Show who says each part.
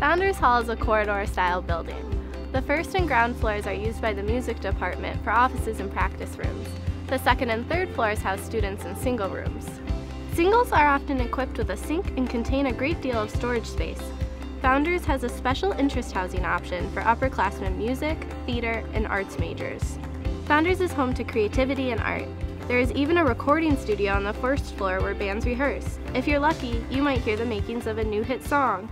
Speaker 1: Founders Hall is a corridor-style building. The first and ground floors are used by the music department for offices and practice rooms. The second and third floors house students in single rooms. Singles are often equipped with a sink and contain a great deal of storage space. Founders has a special interest housing option for upperclassmen music, theater, and arts majors. Founders is home to creativity and art. There is even a recording studio on the first floor where bands rehearse. If you're lucky, you might hear the makings of a new hit song.